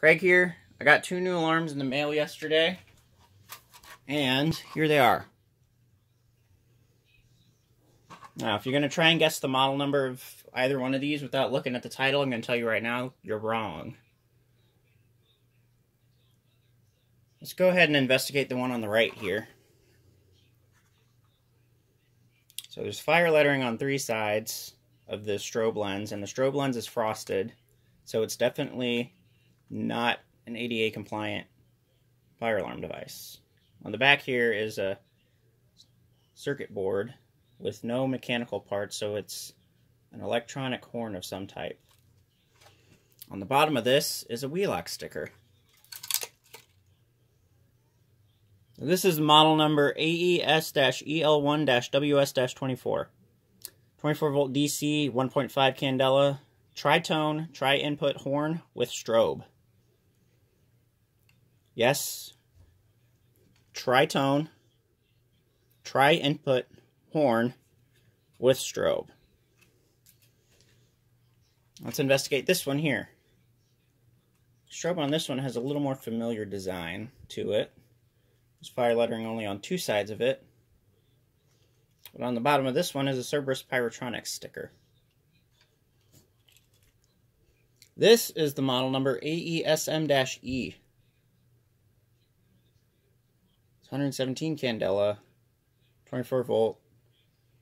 Craig here. I got two new alarms in the mail yesterday. And here they are. Now, if you're going to try and guess the model number of either one of these without looking at the title, I'm going to tell you right now, you're wrong. Let's go ahead and investigate the one on the right here. So there's fire lettering on three sides of the strobe lens, and the strobe lens is frosted, so it's definitely not an ADA compliant fire alarm device. On the back here is a circuit board with no mechanical parts, so it's an electronic horn of some type. On the bottom of this is a Wheelock sticker. This is model number AES-EL1-WS-24. 24 volt DC, 1.5 candela, tritone, tri-input horn with strobe. Yes, tritone, tri-input horn with strobe. Let's investigate this one here. Strobe on this one has a little more familiar design to it. There's fire lettering only on two sides of it. But on the bottom of this one is a Cerberus Pyrotronics sticker. This is the model number AESM-E. 117 candela, 24 volt,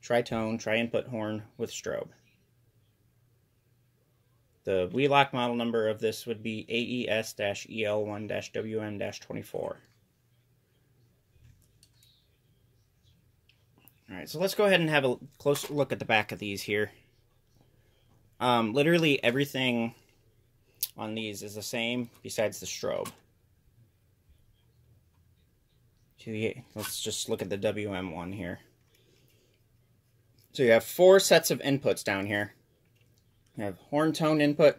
tritone, tri-input horn with strobe. The Wheelock model number of this would be AES-EL1-WM-24. Alright, so let's go ahead and have a close look at the back of these here. Um, literally everything on these is the same besides the strobe. Let's just look at the WM one here. So you have four sets of inputs down here. You have horn tone input,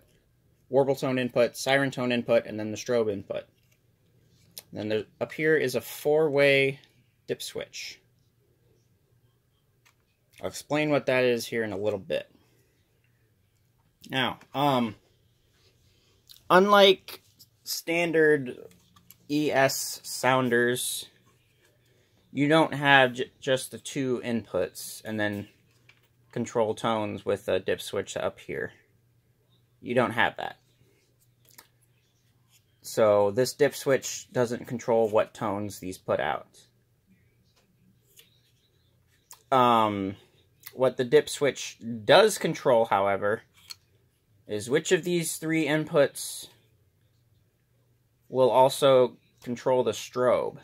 warble tone input, siren tone input, and then the strobe input. then there, up here is a four-way dip switch. I'll explain what that is here in a little bit. Now, um, unlike standard ES sounders, you don't have just the two inputs and then control tones with a dip switch up here. You don't have that. So this dip switch doesn't control what tones these put out. Um, what the dip switch does control, however, is which of these three inputs will also control the strobe.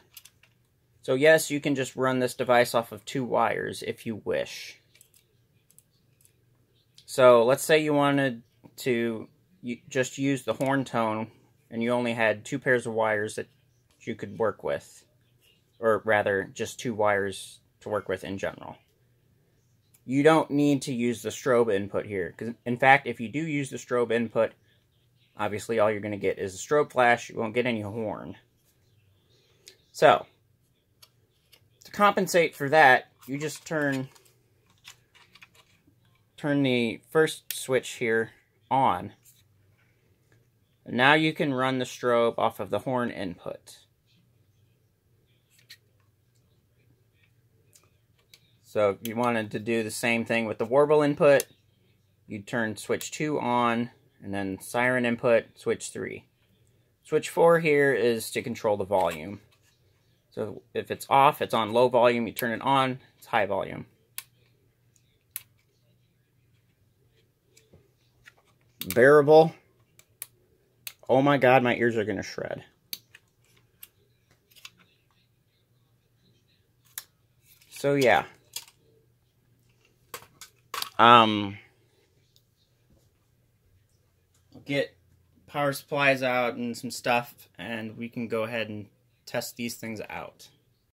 So yes, you can just run this device off of two wires if you wish. So let's say you wanted to just use the horn tone and you only had two pairs of wires that you could work with. Or rather, just two wires to work with in general. You don't need to use the strobe input here. Because in fact, if you do use the strobe input, obviously all you're going to get is a strobe flash. You won't get any horn. So, compensate for that, you just turn turn the first switch here on. now you can run the strobe off of the horn input. So if you wanted to do the same thing with the warble input, you turn switch 2 on, and then siren input, switch 3. Switch 4 here is to control the volume. So if it's off, it's on low volume, you turn it on, it's high volume. Bearable. Oh my god, my ears are going to shred. So yeah. Um, get power supplies out and some stuff, and we can go ahead and test these things out.